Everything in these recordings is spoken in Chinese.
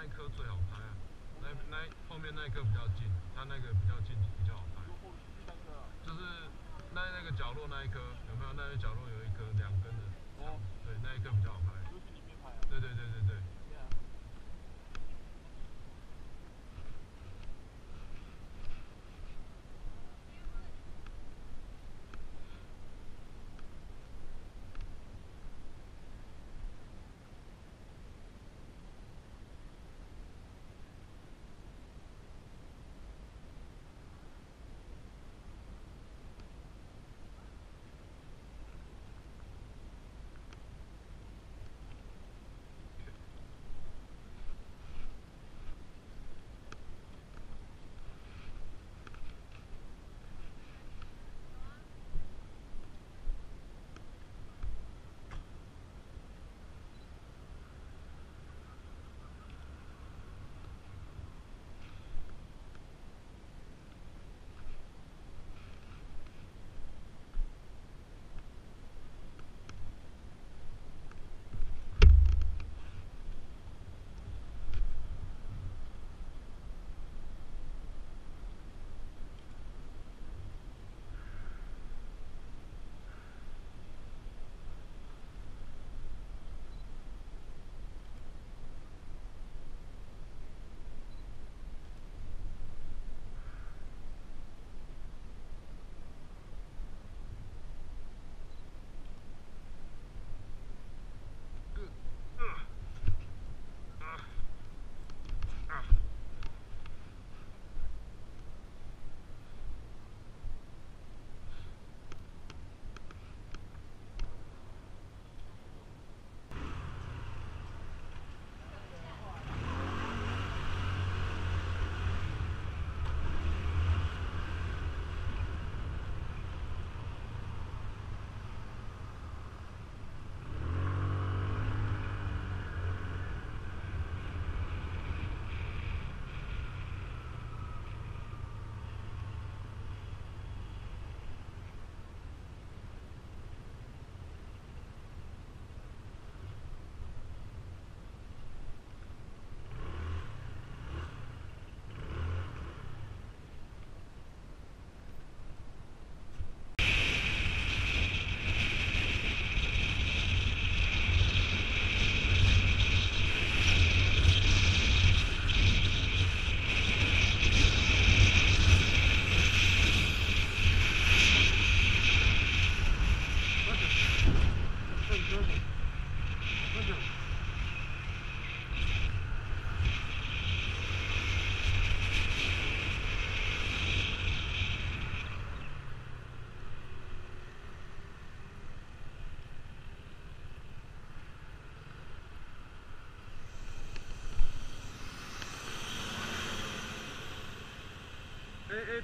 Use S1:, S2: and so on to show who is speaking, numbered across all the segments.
S1: 那一颗最好拍啊，那那后面那一颗比较近，它那个比较近比较好拍。就是那那个角落那一颗有没有？那个角落有一颗两根的，对，那一颗比较好拍。对对对对对。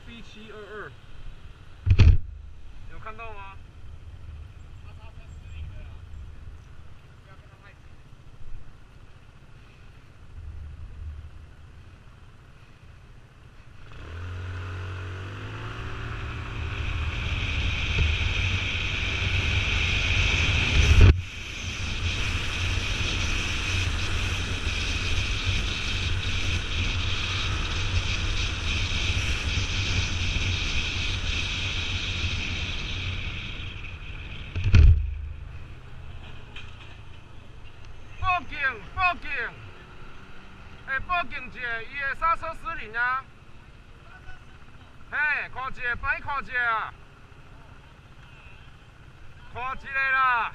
S1: C 七二二，有看到吗？报警者，伊的刹车失灵啊！嘿，看一个，歹看一个啊！看一个啦！